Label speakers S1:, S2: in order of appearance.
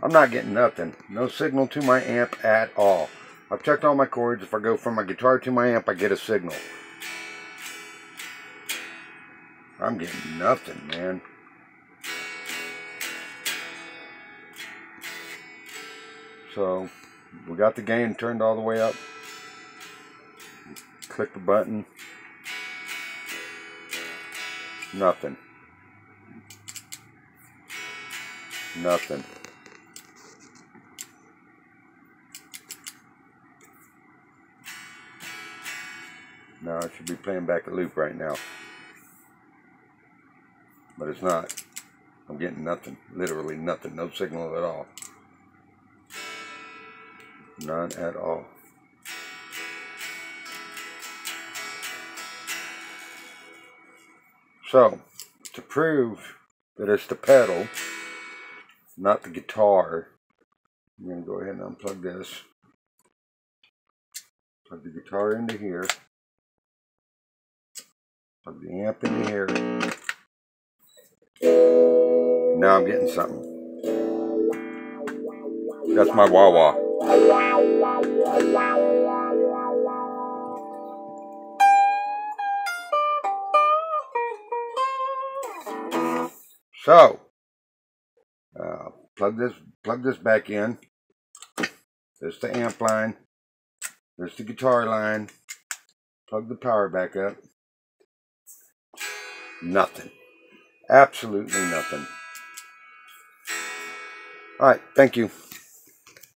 S1: I'm not getting nothing. No signal to my amp at all. I've checked all my cords. If I go from my guitar to my amp, I get a signal. I'm getting nothing, man. So, we got the gain turned all the way up. Click the button. Nothing. Nothing. Now I should be playing back a loop right now. But it's not. I'm getting nothing. Literally nothing. No signal at all. None at all. So, to prove that it's the pedal, not the guitar, I'm going to go ahead and unplug this. Plug the guitar into here. Plug the amp into here. Now I'm getting something. That's my wah wah. So, uh, plug this plug this back in. There's the amp line. There's the guitar line. Plug the power back up. Nothing. Absolutely nothing. All right. Thank you.